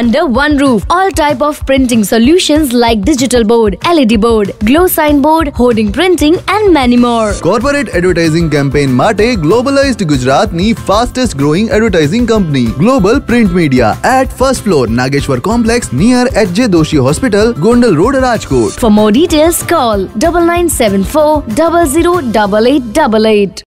under one roof. All type of printing solutions like digital board, LED board, glow sign board, hoarding printing and many more. Corporate advertising campaign Mate globalized Gujarat ni fastest growing advertising company. Global Print Media at first floor Nageshwar Complex near H.J. Doshi Hospital, Gondal Road, Rajkot. For more details call 9974